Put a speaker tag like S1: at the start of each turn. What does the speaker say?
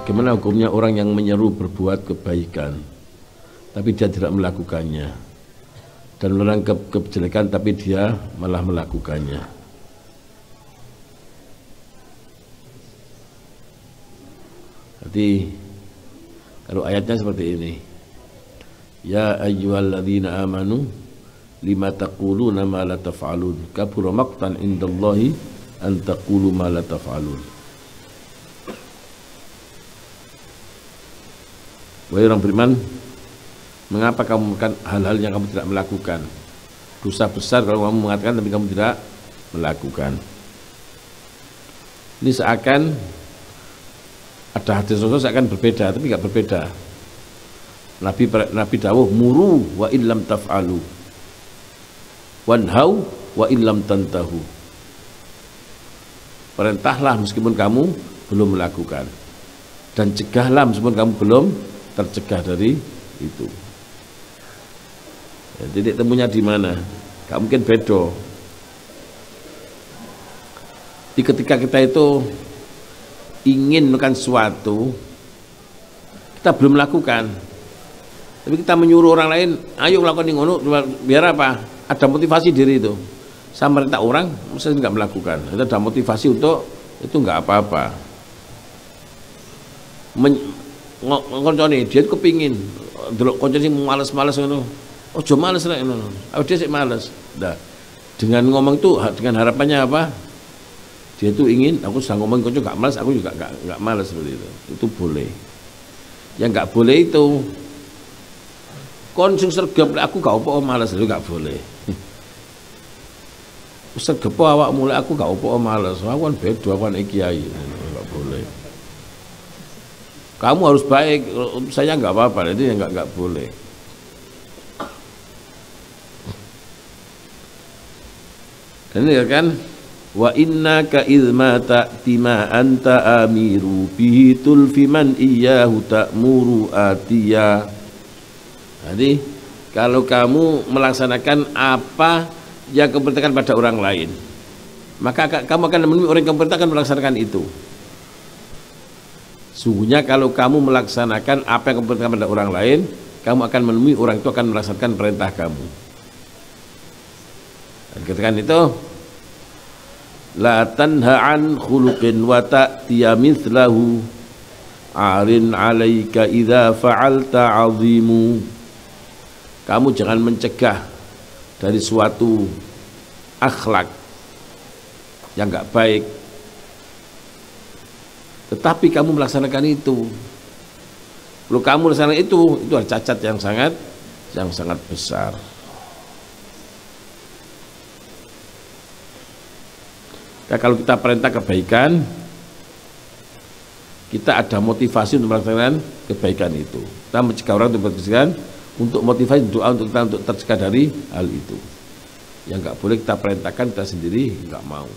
S1: Bagaimana hukumnya orang yang menyeru berbuat kebaikan tapi dia tidak melakukannya dan melarang ke kejelekan tapi dia malah melakukannya. Jadi kalau ayatnya seperti ini. Ya ayyuhalladzina amanu lima taquluna ma la taf'alun kabura maqtan indallahi an taqulu ma la taf'alun Wahai orang beriman, mengapa kamu melakukan hal-hal yang kamu tidak melakukan? Dosa besar kalau kamu mengatakan tapi kamu tidak melakukan. Ini seakan ada hadis Rasul seakan berbeda, tapi tidak berbeda. Nabi Nabi dawuh muru wa illam taf'alu. Wanhau wa illam tantahu. Perintahlah meskipun kamu belum melakukan. Dan cegahlah meskipun kamu belum tercegah dari itu. Ya, titik temunya di mana? Gak mungkin bedo. Di ketika kita itu ingin melakukan sesuatu, kita belum melakukan. Tapi kita menyuruh orang lain, ayo melakukan ini ngono, biar apa? Ada motivasi diri itu. Sama merintah orang, mesti nggak melakukan. Itu ada motivasi untuk itu nggak apa-apa ngoncone dia kepingin delok kanca sing males-males ngono. Ojo males rek ngono. Aku dia sik males. Dah dengan ngomong itu dengan harapannya apa? Dia itu ingin aku sedang ngomong kanca gak males aku juga gak, gak males seperti itu. Itu boleh. Yang gak boleh itu kon sing sergap aku gak opo males itu gak boleh. Sergap awak mulai aku gak opo males. Aku kan beda aku kan kiai kamu harus baik. Saya nggak apa-apa. Itu yang nggak boleh. Ini kan? Wa inna ka idma ta'ti ma anta amiru. Bihi tulfi man iyyahu ta'muru atiya. Jadi kalau kamu melaksanakan apa yang keperintahkan pada orang lain maka kamu akan menemui orang yang keperintahkan melaksanakan itu Sungguhnya kalau kamu melaksanakan apa yang kamu perintahkan pada orang lain, kamu akan menemui orang itu akan melaksanakan perintah kamu. Dan ketika itu, la tanha an khuluqin wa ta'tiya arin alaika idza fa'alta azimu. Kamu jangan mencegah dari suatu akhlak yang enggak baik tetapi kamu melaksanakan itu. Kalau kamu melaksanakan itu, itu ada cacat yang sangat yang sangat besar. Nah, kalau kita perintah kebaikan, kita ada motivasi untuk melaksanakan kebaikan itu. Kita mencegah orang untuk berkebaikan, untuk motivasi doa untuk kita untuk tercegah dari hal itu. Yang nggak boleh kita perintahkan kita sendiri nggak mau.